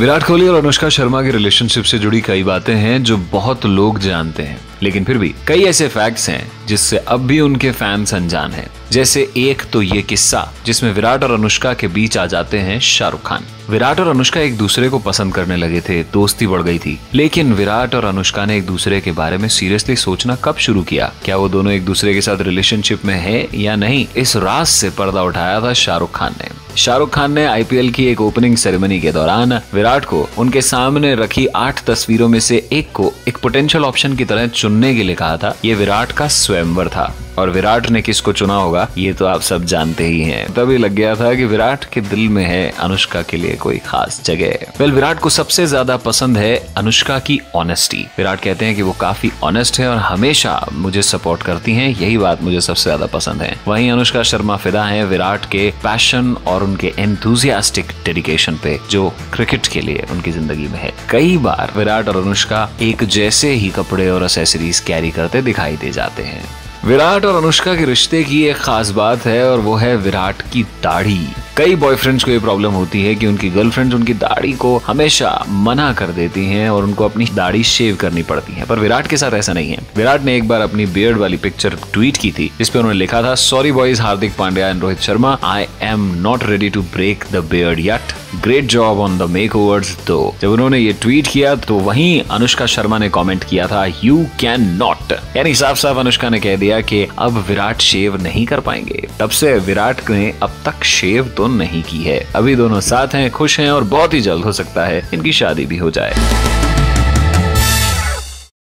विराट कोहली और अनुष्का शर्मा के रिलेशनशिप से जुड़ी कई बातें हैं जो बहुत लोग जानते हैं। लेकिन फिर भी कई ऐसे फैक्ट्स हैं जिससे अब भी उनके फैंस अनजान हैं। जैसे एक तो ये किस्सा जिसमें विराट और अनुष्का के बीच आ जाते हैं शाहरुख खान। विराट और अनुष्का एक दूसरे को पसंद करने लगे थे, दोस्ती बढ़ गई थी। लेकिन विराट और अनुष्का ने एक दूसरे के बारे में सीरियसली सोचना कब शुरू किया? क्या वो दोनों एक दूसरे के साथ रिलेशनशिप में है या नहीं? इस राज से पर्दा उठाया था शाहरुख खान ने। शाहरुख खान ने आईपीएल की एक ओपनिंग सेरेमनी के दौरान विराट को उनके सामने रखी आठ तस्वीरों में से एक को एक पोटेंशियल ऑप्शन की तरह चुनने के लिए कहा था। ये विराट का स्वयंवर था। और विराट ने किसको चुना होगा, ये तो आप सब जानते ही हैं। तभी लग गया था कि विराट के दिल में है अनुष्का के लिए कोई खास जगह। वेल, विराट को सबसे ज़्यादा पसंद है अनुष्का की ऑनेस्टी विराट कहते हैं कि वो काफ़ी ऑनेस्ट है और हमेशा मुझे सपोर्ट करती हैं, यही बात मुझे सबसे ज़्यादा पसंद है। वहीं अनुष्का शर्मा फिदा है विराट के पैशन और उनके एंथुजियास्टिक डेडिकेशन पे, जो क्रिकेट के लिए उनकी ज़िंदगी में है। कई बार विराट और अनुष्का एक जैसे ही कपड़े और असेसरीज कैरी करते दिखाई दे जाते हैं। विराट और अनुष्का के रिश्ते की एक खास बात है और वो है विराट की दाढ़ी। कई बॉयफ्रेंड्स को ये प्रॉब्लम होती है कि उनकी गर्लफ्रेंड्स उनकी दाढ़ी को हमेशा मना कर देती हैं और उनको अपनी दाढ़ी शेव करनी पड़ती है। पर विराट के साथ ऐसा नहीं है। विराट ने एक बार अपनी बियर्ड वाली पिक्चर ट्वीट की थी, जिसपे उन्होंने लिखा था sorry boys Hardik Pandya and Rohit Sharma I am not ready to break the beard yet great job on the makeovers though जब उन्होंने ये ट्वीट किया तो वहीं अनुष्का शर्मा ने कमेंट किया था यू कैन नॉट यानी साफ़ साफ़ अनुष्का ने कह दिया कि अब विराट शेव नहीं कर पाएँगे। तब से विराट ने अब तक शेव तो नहीं की है। अभी दोनों साथ हैं, खुश हैं और बहुत ही जल्द हो सकता है इनकी शादी भी हो जाए।